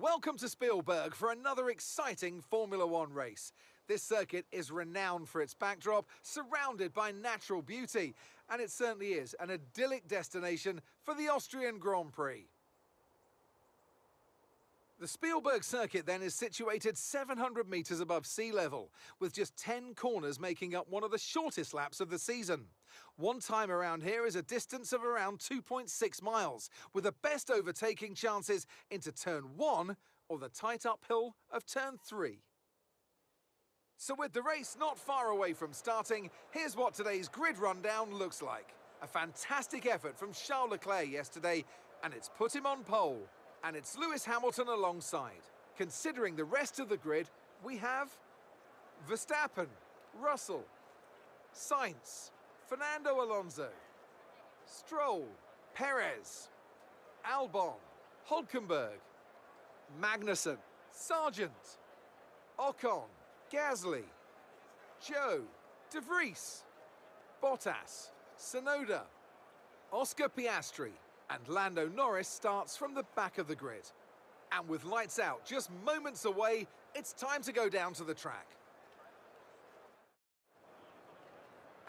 Welcome to Spielberg for another exciting Formula One race. This circuit is renowned for its backdrop, surrounded by natural beauty, and it certainly is an idyllic destination for the Austrian Grand Prix. The Spielberg circuit then is situated 700 metres above sea level, with just 10 corners making up one of the shortest laps of the season. One time around here is a distance of around 2.6 miles, with the best overtaking chances into turn 1 or the tight uphill of turn 3. So with the race not far away from starting, here's what today's grid rundown looks like. A fantastic effort from Charles Leclerc yesterday, and it's put him on pole. And it's Lewis Hamilton alongside. Considering the rest of the grid, we have Verstappen, Russell, Sainz, Fernando Alonso, Stroll, Perez, Albon, Hulkenberg, Magnussen, Sargeant, Ocon, Gasly, Zhou, De Vries, Bottas, Tsunoda, Oscar Piastri, and Lando Norris starts from the back of the grid. And with lights out just moments away, it's time to go down to the track.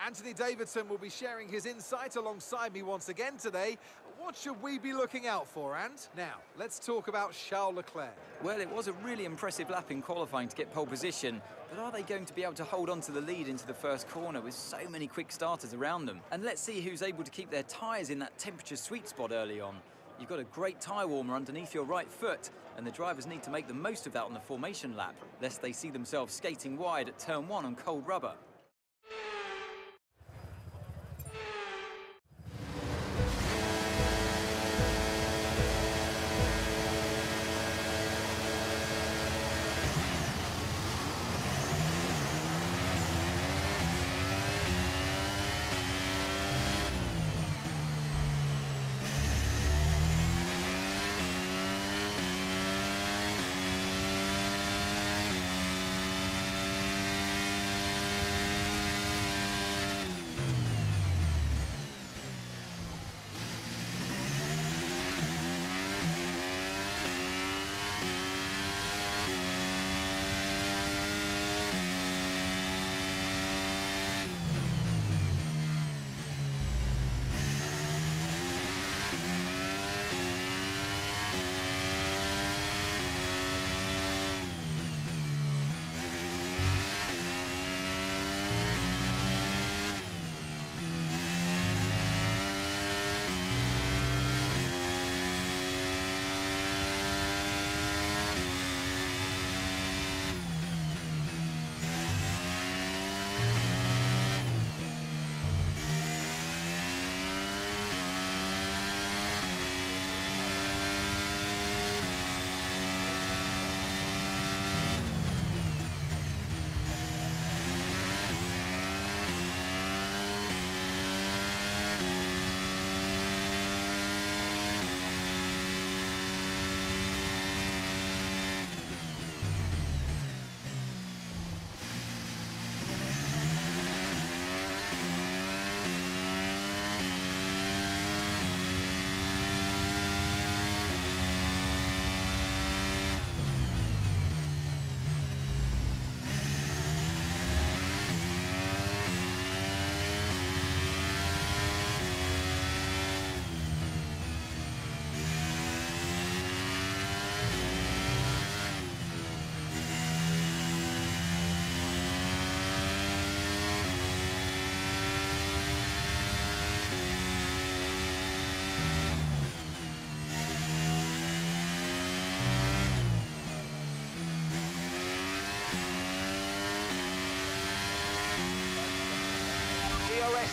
Anthony Davidson will be sharing his insight alongside me once again today. What should we be looking out for, Ant? Now, let's talk about Charles Leclerc. Well, it was a really impressive lap in qualifying to get pole position, but are they going to be able to hold on to the lead into the first corner with so many quick starters around them? And let's see who's able to keep their tyres in that temperature sweet spot early on. You've got a great tyre warmer underneath your right foot, and the drivers need to make the most of that on the formation lap, lest they see themselves skating wide at turn one on cold rubber.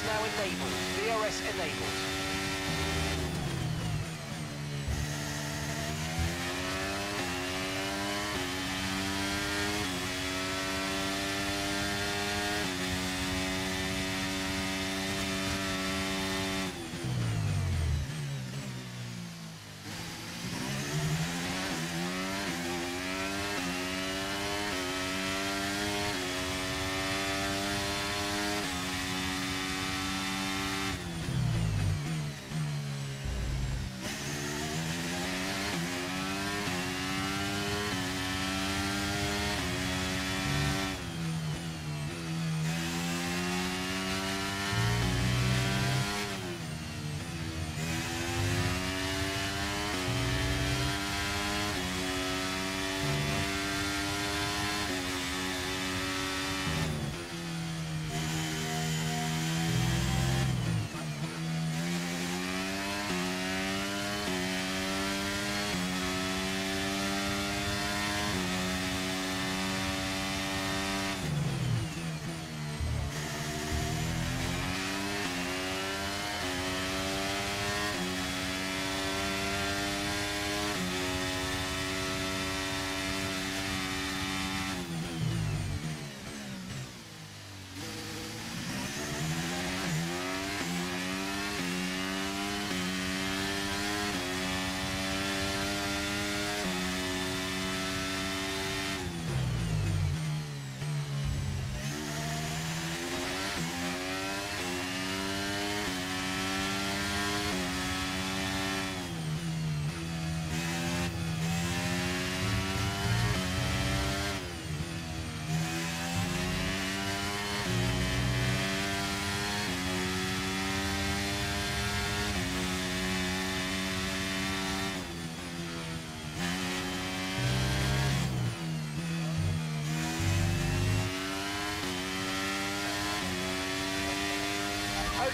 Now enabled. DRS enabled.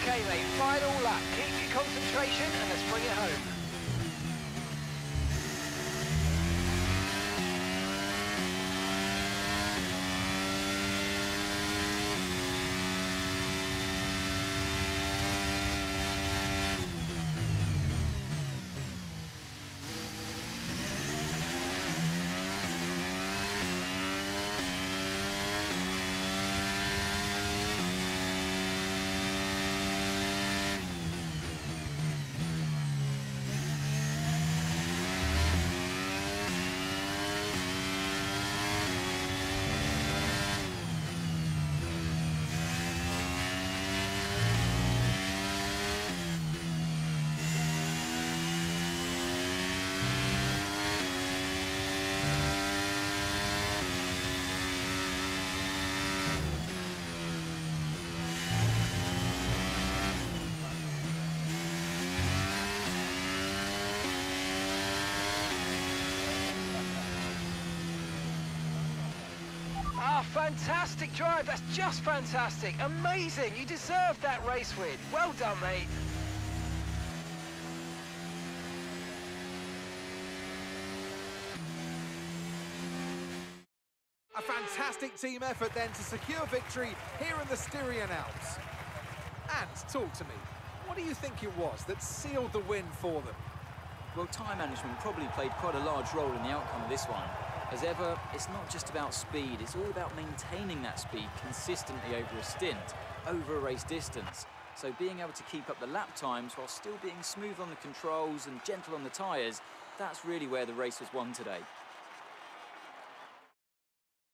Okay, mate, final lap. Keep your concentration and let's bring it home. Fantastic drive. That's just fantastic. Amazing. You deserve that race win. Well done, mate. A fantastic team effort then to secure victory here in the Styrian Alps. And talk to me, what do you think it was that sealed the win for them? Well, time management probably played quite a large role in the outcome of this one. As ever, it's not just about speed, it's all about maintaining that speed consistently over a stint, over a race distance. So being able to keep up the lap times while still being smooth on the controls and gentle on the tyres, that's really where the race was won today.